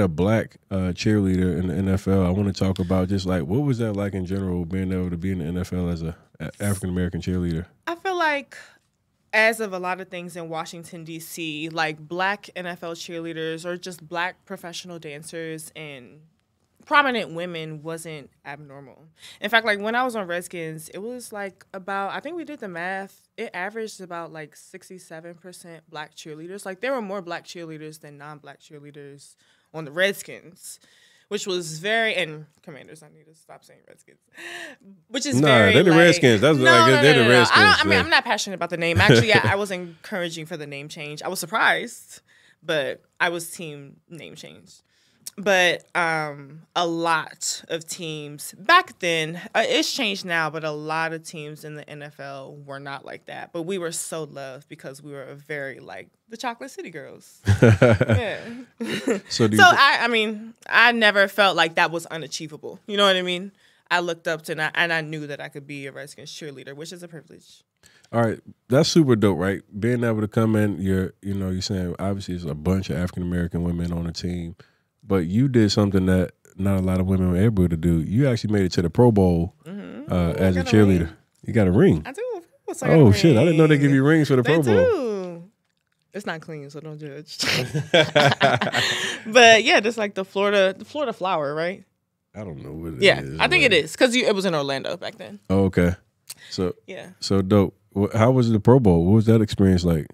a black uh, cheerleader in the NFL, I want to talk about just like what was that like in general, being able to be in the NFL as a, a African American cheerleader. I feel like, as of a lot of things in Washington D.C., like black NFL cheerleaders or just black professional dancers and prominent women wasn't abnormal. In fact, like when I was on Redskins, it was like about I think we did the math. It averaged about like sixty seven percent black cheerleaders. Like there were more black cheerleaders than non black cheerleaders on the Redskins, which was very and Commanders. I need to stop saying Redskins, which is Nah, very they're the like- Redskins. That's no, like- no, they're the no. I, Redskins, don't, I mean. I'm not passionate about the name. Actually, I, I was encouraging for the name change. I was surprised, but I was team name change. But um, a lot of teams back then, uh, it's changed now, but a lot of teams in the NFL were not like that. But we were so loved because we were a very like the Chocolate City Girls. yeah. So So I, I mean, I never felt like that was unachievable. You know what I mean? I looked up to and I, and I knew that I could be a Redskins cheerleader, which is a privilege. All right, that's super dope, right? Being able to come in, you're, you know, you're saying obviously it's a bunch of African American women on the team, but you did something that not a lot of women were able to do. You actually made it to the Pro Bowl Mm-hmm. uh, as a got a cheerleader. You got a ring. I do. I Oh shit! I didn't know they give you rings for the They Pro Bowl. do. It's not clean, so don't judge. but yeah, just like the Florida, the Florida flower, right? I don't know what it Yeah, is, I think but- it is because it was in Orlando back then. Oh, okay. So Yeah. so dope. How was the Pro Bowl? What was that experience like?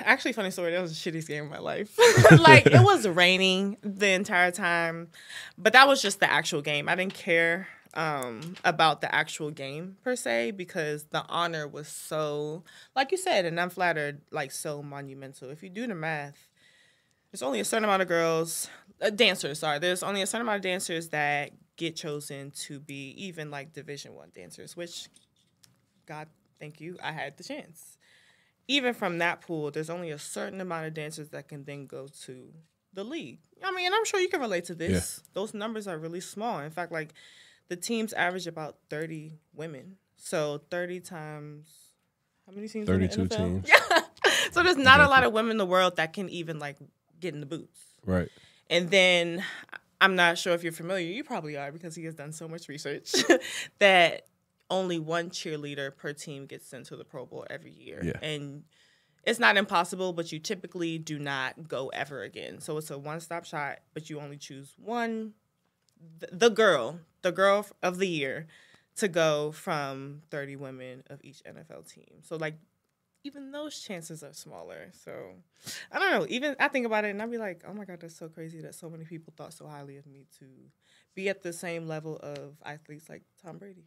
Actually, funny story. That was the shittiest game of my life. like it was raining the entire time, but that was just the actual game. I didn't care um, about the actual game per se because the honor was so, like you said, and I'm flattered, like so monumental. If you do the math, there's only a certain amount of girls, uh, dancers. Sorry, there's only a certain amount of dancers that get chosen to be even like Division One dancers, which, God, thank you, I had the chance even from that pool, there's only a certain amount of dancers that can then go to the league. I mean, and I'm sure you can relate to this. Those numbers are really small. In fact, like the teams average about 30 women. So 30 times how many teams? in the 32 NFL? teams. Yeah. so there's not a lot of women in the world that can even like get in the boots. Right. And then I'm not sure if you're familiar. You probably are because he has done so much research that only one cheerleader per team gets sent to the Pro Bowl every year. Yeah. And it's not impossible, but you typically do not go ever again. So it's a one stop shot, but you only choose one, th- the girl, the girl of the year, to go from 30 women of each NFL team. So, like, even those chances are smaller. So I don't know. Even I think about it and I'd be like, oh my God, that's so crazy that so many people thought so highly of me to be at the same level of athletes like Tom Brady.